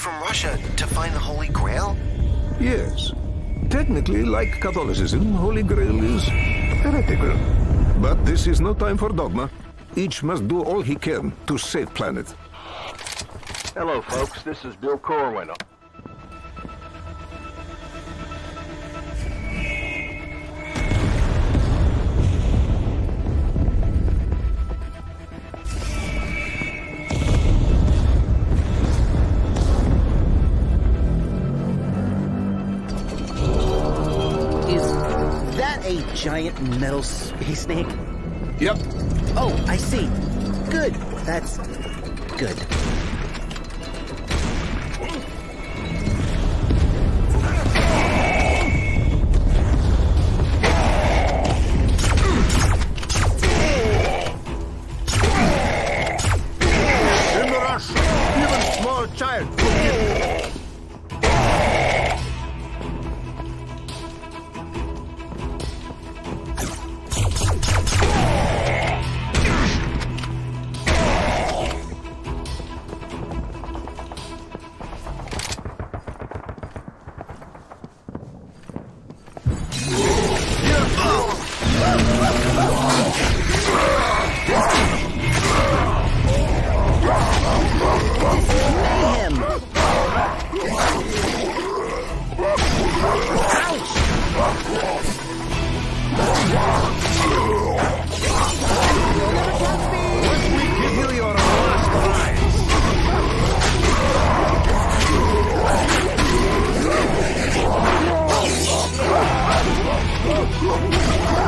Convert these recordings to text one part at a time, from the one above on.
from Russia to find the Holy Grail? Yes. Technically, like Catholicism, Holy Grail is heretical. But this is no time for dogma. Each must do all he can to save planet. Hello, folks. This is Bill Corwin. Giant metal space snake? Yep. Oh, I see. Good. That's good. 了。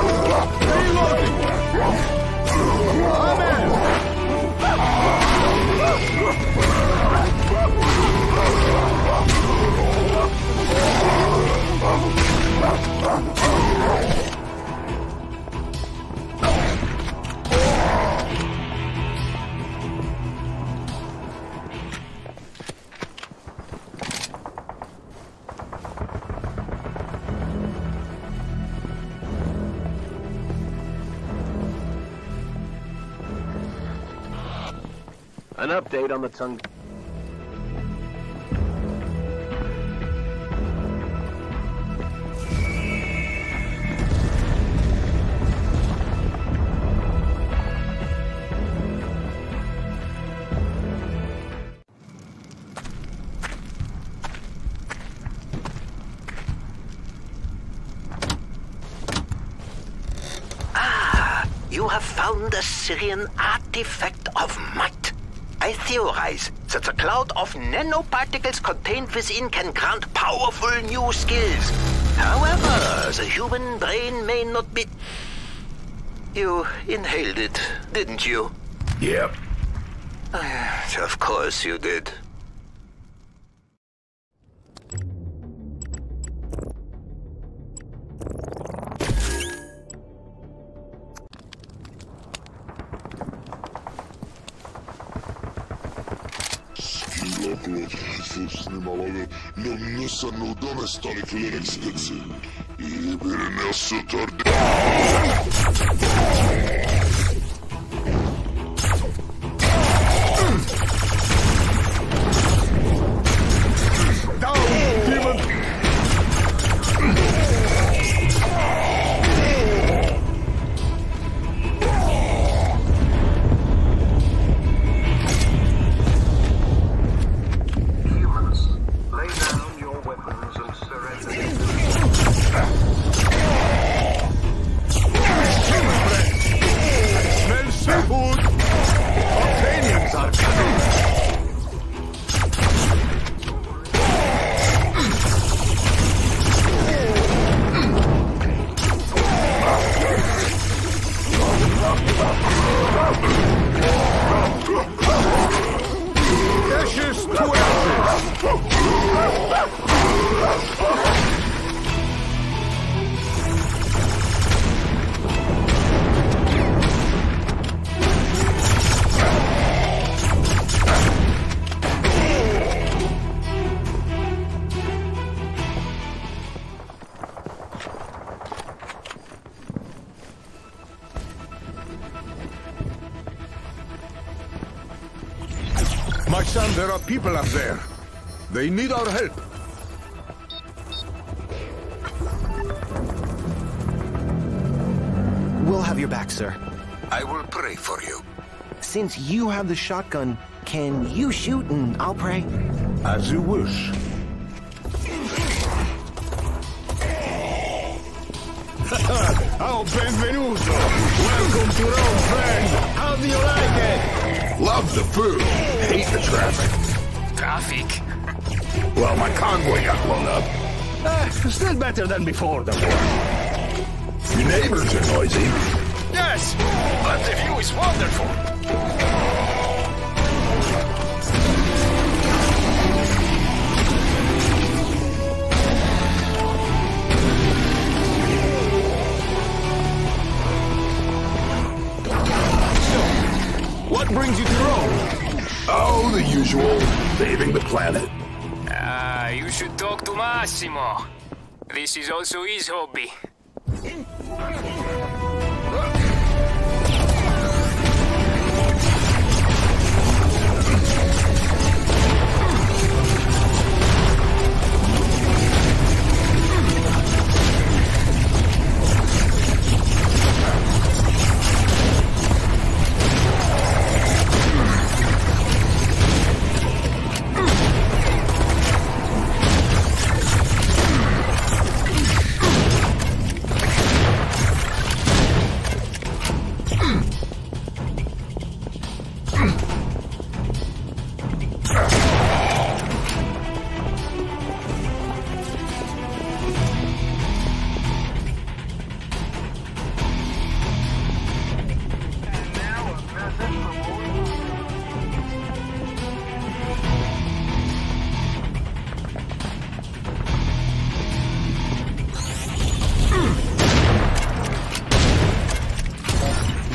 Update on the Tung... Ah, you have found a Sirian artifact theorize that the cloud of nanoparticles contained within can grant powerful new skills. However, the human brain may not be... You inhaled it, didn't you? Yep. Of course you did. снимала но не са нудаме стали филерекситеци. И бирене сутар Down, My son, there are people up there. They need our help. We'll have your back, sir. I will pray for you. Since you have the shotgun, can you shoot and I'll pray? As you wish. Oh, benvenuto! Welcome to Rome, friend! How do you like it? Love the food. Hate the traffic. Traffic. Well, my convoy got blown up. Ah, still better than before the war. Your neighbors are noisy. Yes, but the view is wonderful. Brings you to Rome? Oh, the usual. Saving the planet. Ah, you should talk to Massimo. This is also his hobby.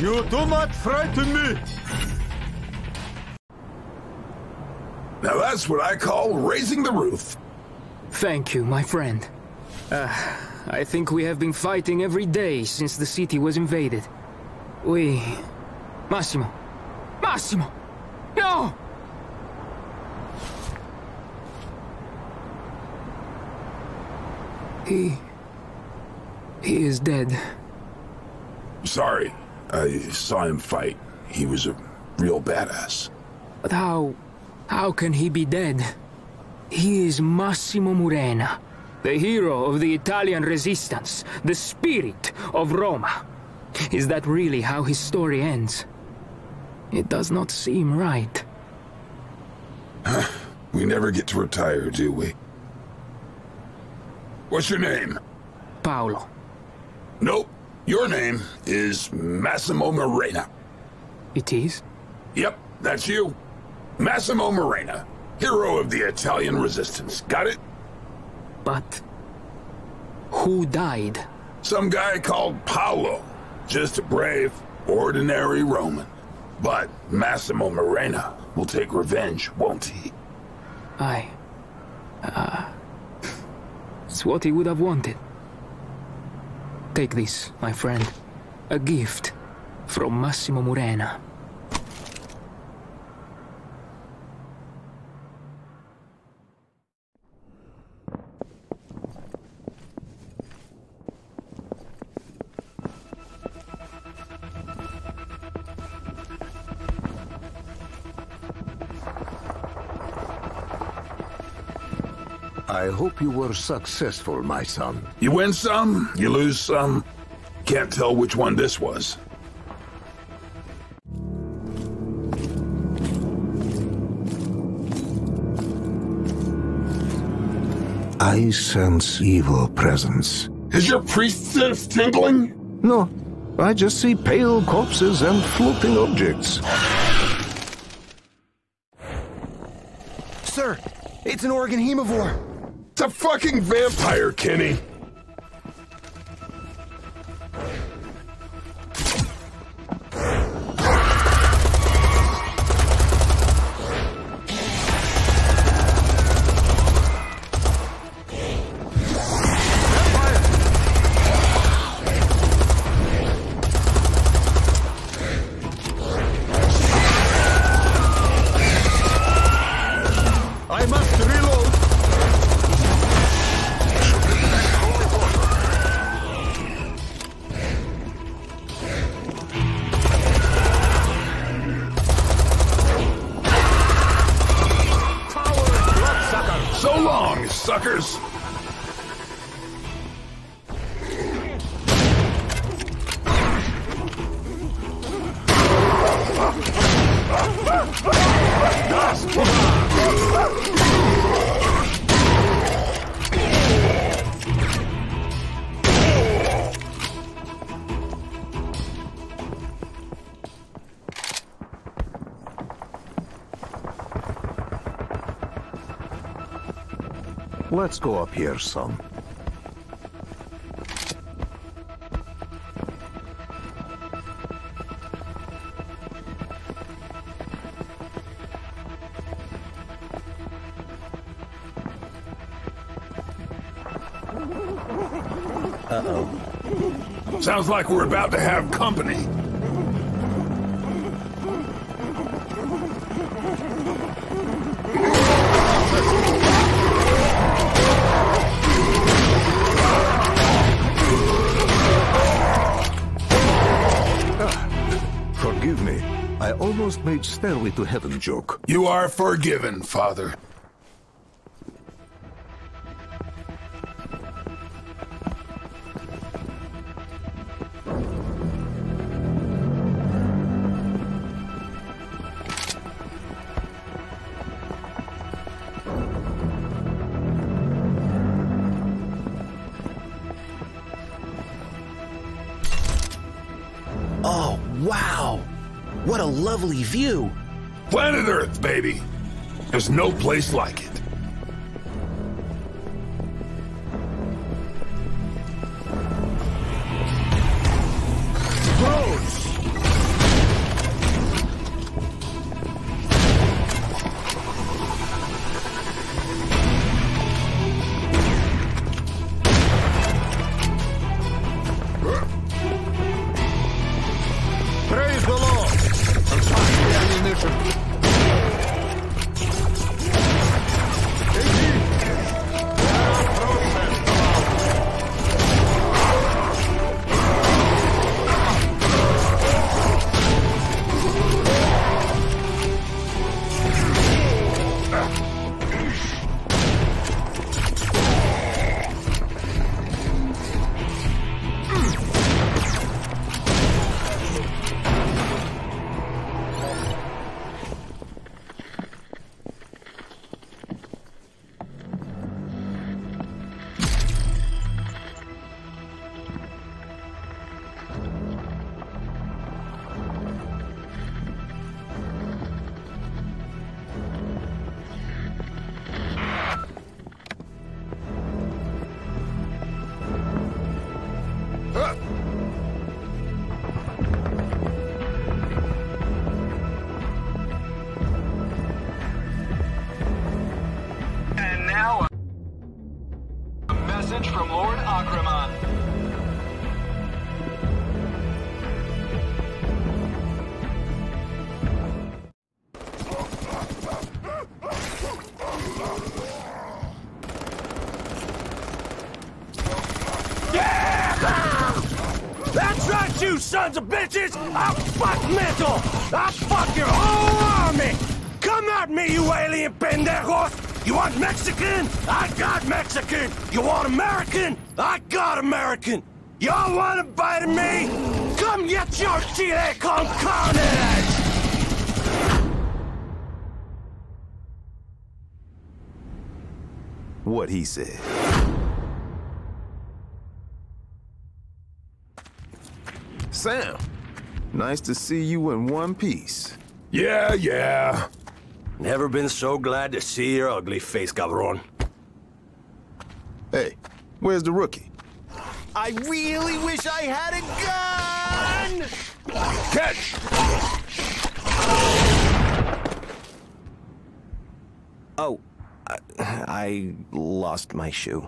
You do not frighten me! Now that's what I call raising the roof. Thank you, my friend. Uh, I think we have been fighting every day since the city was invaded. We... Massimo! Massimo! No! He... He is dead. Sorry. I saw him fight. He was a real badass. But how... how can he be dead? He is Massimo Murena, the hero of the Italian resistance, the spirit of Roma. Is that really how his story ends? It does not seem right. We never get to retire, do we? What's your name? Paolo. Nope. Your name is Massimo Murena. It is? Yep, that's you. Massimo Murena, hero of the Italian resistance. Got it? But... Who died? Some guy called Paolo. Just a brave, ordinary Roman. But Massimo Murena will take revenge, won't he? I... Uh... It's what he would have wanted. Take this, my friend. A gift from Massimo Murena. I hope you were successful, my son. You win some, you lose some. Can't tell which one this was. I sense evil presence. Is your priest sense tingling? No, I just see pale corpses and floating objects. Sir, it's an Oregon hemivore. It's a fucking vampire, Kenny. Let's go up here, son. Sounds like we're about to have company. Forgive me. I almost made Stairway to Heaven joke. You are forgiven, Father. Lovely view! Planet Earth, baby. There's no place like it. Sons of bitches! I'll fuck metal! I'll fuck your whole army! Come at me, you alien pendejos! You want Mexican? I got Mexican! You want American? I got American! Y'all want to bite me? Come get your chile con carne! What he said. Sam, nice to see you in one piece. Yeah, yeah. Never been so glad to see your ugly face, cabron. Hey, where's the rookie? I really wish I had a gun! Catch! Oh, I, I lost my shoe.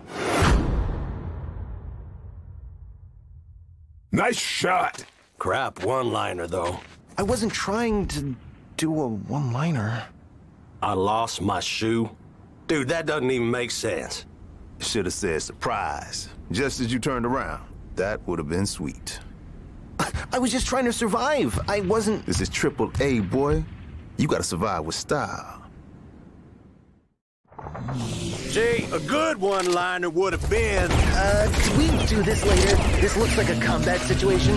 Nice shot. Crap one-liner, though. I wasn't trying to do a one-liner. I lost my shoe. Dude, that doesn't even make sense. Should have said surprise. Just as you turned around. That would have been sweet. I was just trying to survive. I wasn't. This is triple A, boy. You gotta survive with style. See, a good one-liner would have been... Uh, can we do this later? This looks like a combat situation.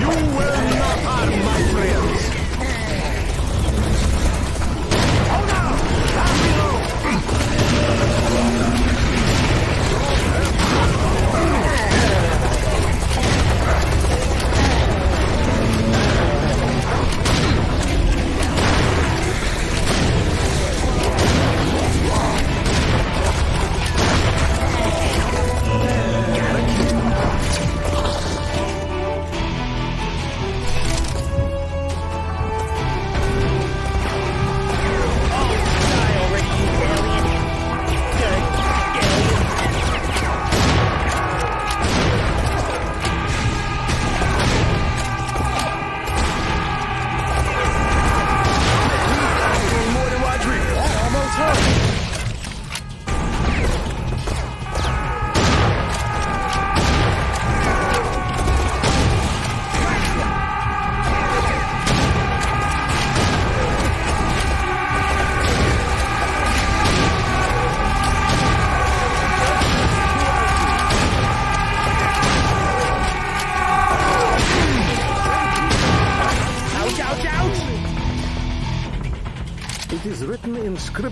You will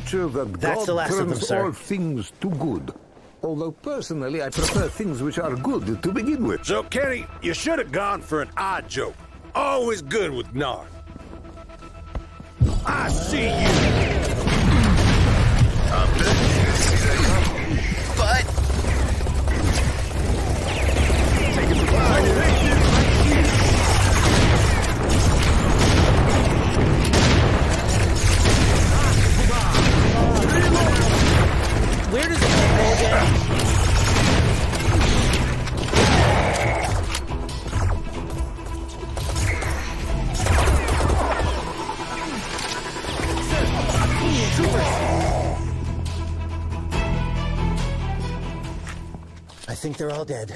scripture that That's God the last of them, turns sir. all things to good. Although personally, I prefer things which are good to begin with. So, Kenny, you should have gone for an odd joke. Always good with Nard. I see you. They're all dead.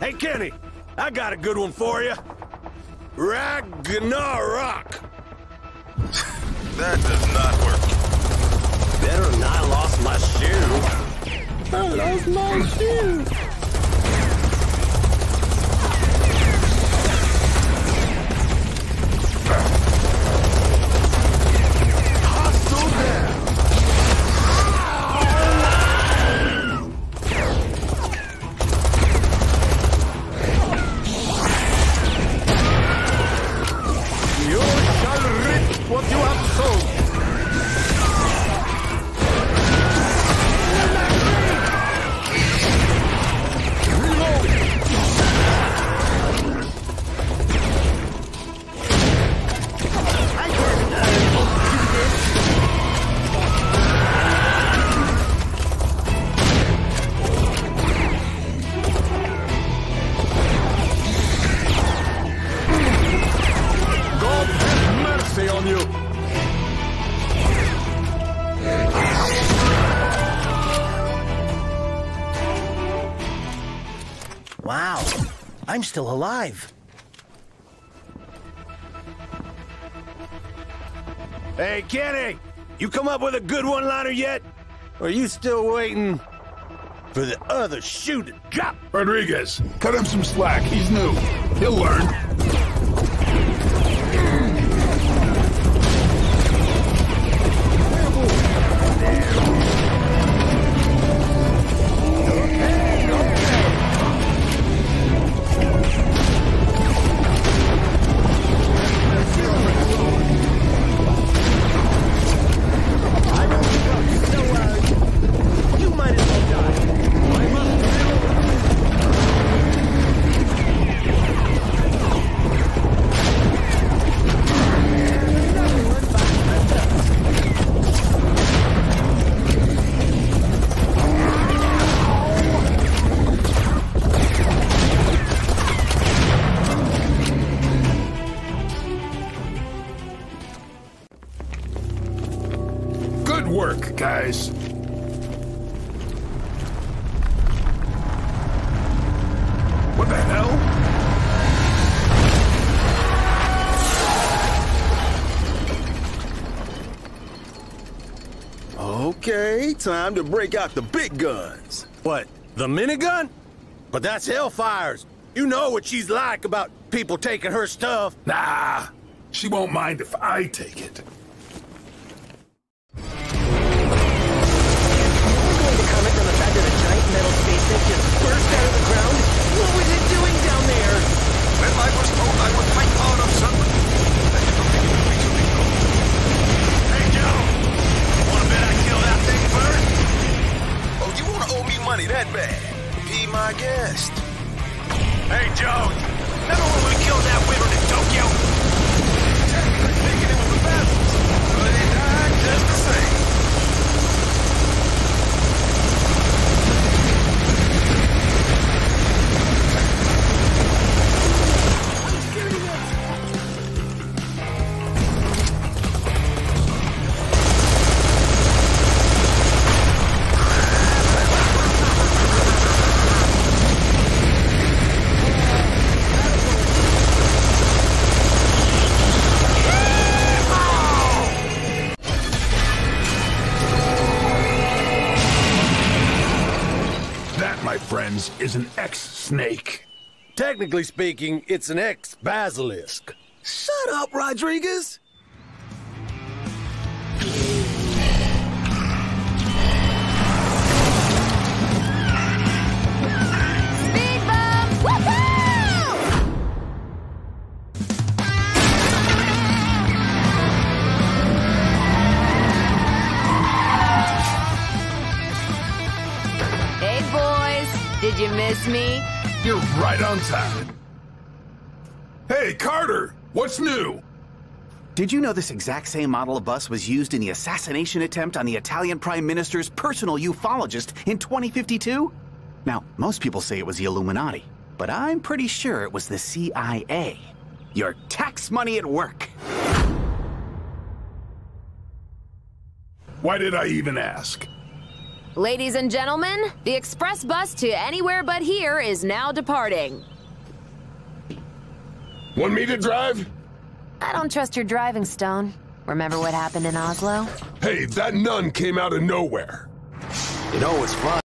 Hey, Kenny, I got a good one for you. Ragnarok. That does not work. Better than I lost my shoe. I lost my shoe. Still alive. Hey, Kenny, you come up with a good one-liner yet? Or are you still waiting for the other shoe to drop? Rodriguez, cut him some slack. He's new. He'll learn. Work, guys. What the hell? Okay, time to break out the big guns. What, the minigun? But that's Hellfire's. You know what she's like about people taking her stuff. Nah, she won't mind if I take it. Is an ex-snake. Technically speaking, it's an ex-basilisk. Shut up, Rodriguez! Miss me? You're right on time. Hey, Carter, what's new? Did you know this exact same model of bus was used in the assassination attempt on the Italian Prime Minister's personal ufologist in 2052? Now, most people say it was the Illuminati, but I'm pretty sure it was the CIA. Your tax money at work. Why did I even ask? Ladies and gentlemen, the express bus to anywhere but here is now departing. Want me to drive? I don't trust your driving, Stone. Remember what happened in Oslo? Hey, that nun came out of nowhere. You know it's fun?